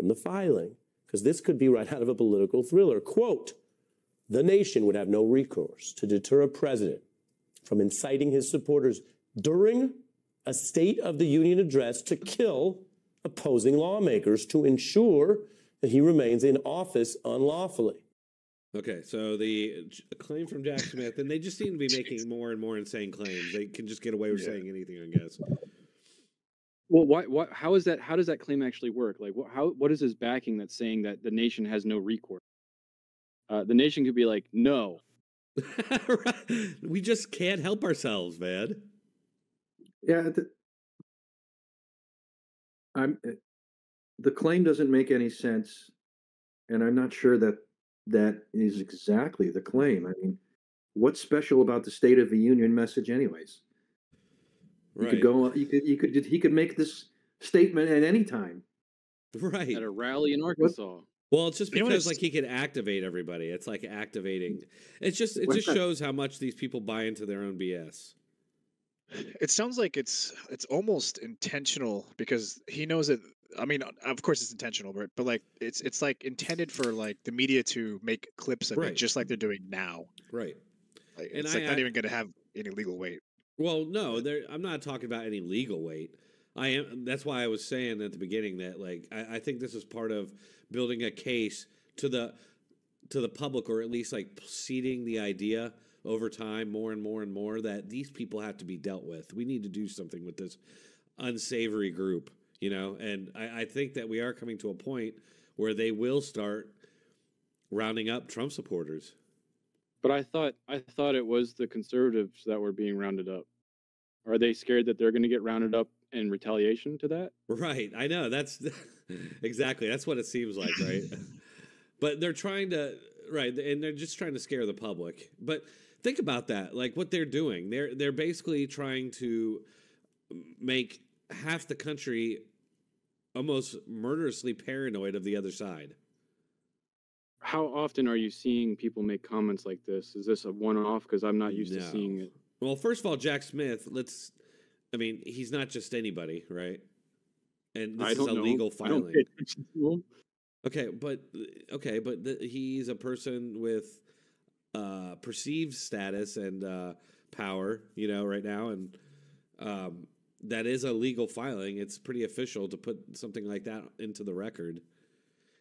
from the filing, because this could be right out of a political thriller. Quote The nation would have no recourse to deter a president from inciting his supporters during a State of the Union address to kill opposing lawmakers to ensure that he remains in office unlawfully. Okay, so the claim from Jack Smith, and they just seem to be making more and more insane claims. They can just get away with Yeah. saying anything, I guess. Well, why, why, how is that? How does that claim actually work? Like, what, how, what is his backing that's saying that the nation has no recourse? Uh, the nation could be like, no. we just can't help ourselves, man. Yeah, the, I'm. uh, The claim doesn't make any sense, and I'm not sure that that is exactly the claim. I mean, what's special about the State of the Union message, anyways? You Right. could go. You could. You could. He could make this statement at any time. Right. At a rally in Arkansas. Well, it's just You know what because like he could activate everybody. It's like activating. It's just it just shows how much these people buy into their own BS. It sounds like it's it's almost intentional because he knows that. I mean, of course it's intentional, but but like it's it's like intended for like the media to make clips of Right. it, just like they're doing now. Right. Like, And it's I- like not I- even going to have any legal weight. Well, no, there. I'm not talking about any legal weight. I am. That's why I was saying at the beginning that like I, I think this is part of building a case to the to the public, or at least like seeding the idea over time more and more and more that these people have to be dealt with. We need to do something with this unsavory group, you know. And I, I think that we are coming to a point where they will start rounding up Trump supporters. But I thought I thought it was the conservatives that were being rounded up. Are they scared that they're going to get rounded up in retaliation to that? Right. I know. That's exactly. That's what it seems like, right? but they're trying to right, and they're just trying to scare the public. But think about that. Like what they're doing. They're they're basically trying to make half the country almost murderously paranoid of the other side. How often are you seeing people make comments like this? Is this a one-off? Because I'm not used to seeing it. Well, first of all, Jack Smith, let's I mean, he's not just anybody, right? And this I is a know. legal filing. pay attention to 'em. Okay, but okay, but the, he's a person with uh, perceived status and uh, power, you know, right now, and um, that is a legal filing. It's pretty official to put something like that into the record,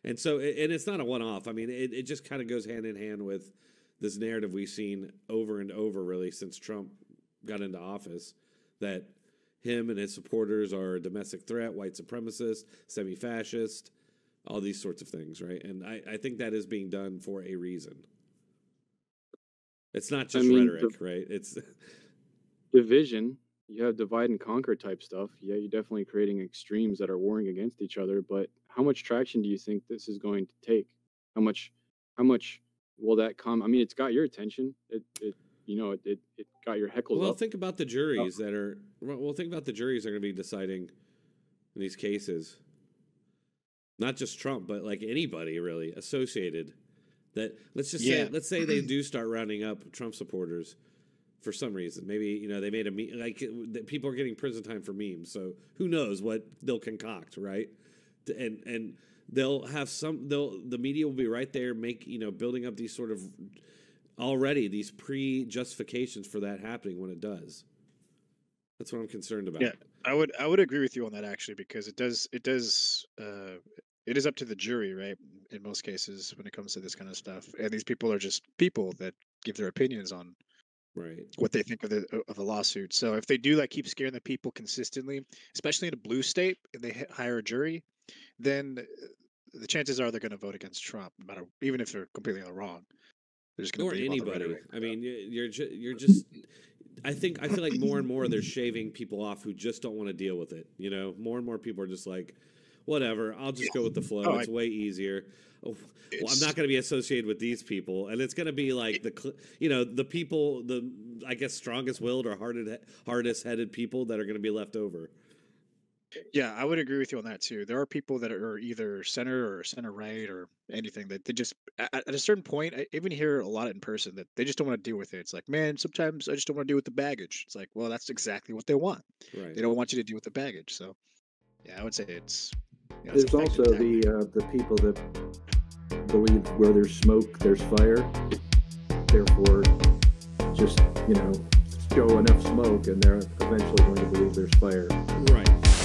and so and it's not a one-off. I mean, it, it just kind of goes hand in hand with this narrative we've seen over and over, really, since Trump got into office, that him and his supporters are a domestic threat, white supremacist, semi-fascist all these sorts of things, right? And I, I think that is being done for a reason. It's not just mean, the- rhetoric, right? It's Division. You have divide and conquer type stuff. Yeah, you're definitely creating extremes that are warring against each other. But how much traction do you think this is going to take? How much? How much will that come? I mean, it's got your attention. It, it you know, it, it, it got your heckles well, up. think about the oh. juries that are well. well, Think about the juries that are going to be deciding in these cases. Not just Trump, but like anybody really associated. That let's just Yeah. say let's say they do start rounding up Trump supporters for some reason. Maybe you know they made a meme like people are getting prison time for memes. So who knows what they'll concoct, right? And and they'll have some. They'll the media will be right there, make you know building up these sort of already these pre justifications for that happening when it does. That's what I'm concerned about. Yeah. I would I would agree with you on that actually because it does it does uh, it is up to the jury, right? In most cases, when it comes to this kind of stuff, and these people are just people that give their opinions on Right. what they think of the of the lawsuit. So if they do like keep scaring the people consistently, especially in a blue state, and they hire a jury, then uh, the chances are they're going to vote against Trump, no matter even if they're completely wrong. They're just going or to anybody. I mean, you're ju- you're just. I think I feel like more and more they're shaving people off who just don't want to deal with it. You know, more and more people are just like, whatever. I'll just go with the flow. Oh, it's I- way easier. Oh, Well, I'm not going to be associated with these people, and it's going to be like the, cl- you know, the people, the I guess strongest willed or hardest hardest headed people that are going to be left over. Yeah, I would agree with you on that too. There are people that are either center or center right or anything that they just at, at a certain point. I even hear a lot in person that they just don't want to deal with it. It's like, man, sometimes I just don't want to deal with the baggage. It's like, well, that's exactly what they want. Right. They don't want you to deal with the baggage. So, yeah, I would say it's you know, it's There's also the uh, the people that believe where there's smoke, there's fire. Therefore, just you know, show enough smoke, and they're eventually going to believe there's fire. Right.